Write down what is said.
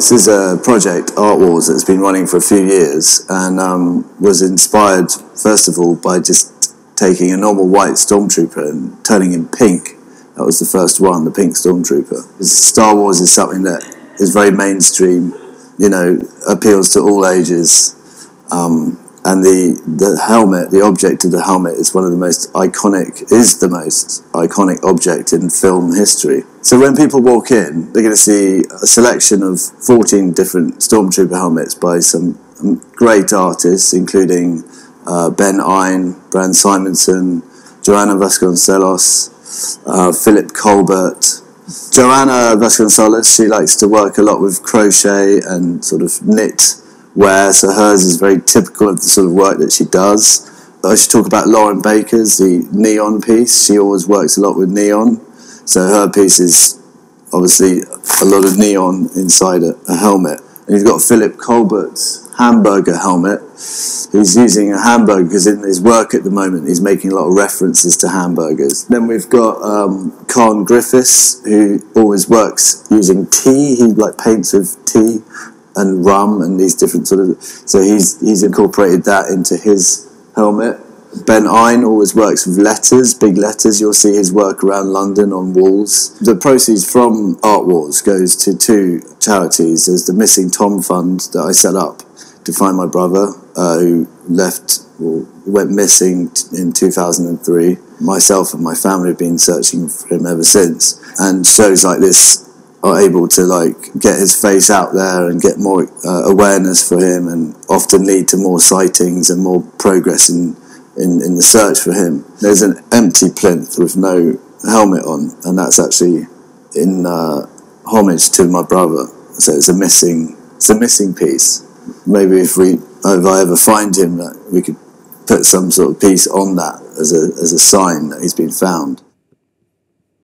This is a project, Art Wars, that's been running for a few years and um, was inspired, first of all, by just taking a normal white stormtrooper and turning him pink. That was the first one, the pink stormtrooper. Star Wars is something that is very mainstream, you know, appeals to all ages. Um, and the, the helmet, the object of the helmet is one of the most iconic, is the most iconic object in film history. So when people walk in, they're going to see a selection of 14 different Stormtrooper helmets by some great artists, including uh, Ben Eine, Brand Simonson, Joana Vasconcelos, uh, Philip Colbert. Joana Vasconcelos, she likes to work a lot with crochet and sort of knit where so hers is very typical of the sort of work that she does. I should talk about Lauren Baker's, the neon piece. She always works a lot with neon. So her piece is obviously a lot of neon inside a, a helmet. And you've got Philip Colbert's hamburger helmet. He's using a hamburger because in his work at the moment he's making a lot of references to hamburgers. Then we've got um, Carne Griffiths who always works using tea. He like paints with tea and rum and these different sort of. So he's he's incorporated that into his helmet. Ben Eine always works with letters, big letters. You'll see his work around London on walls. The proceeds from Art Wars goes to two charities. There's the Missing Tom Fund that I set up to find my brother uh, who left or went missing in 2003. Myself and my family have been searching for him ever since. And shows like this are able to like get his face out there and get more uh, awareness for him and often lead to more sightings and more progress in, in, in the search for him. There's an empty plinth with no helmet on and that's actually in uh, homage to my brother. So it's a missing it's a missing piece. Maybe if we if I ever find him that we could put some sort of piece on that as a as a sign that he's been found.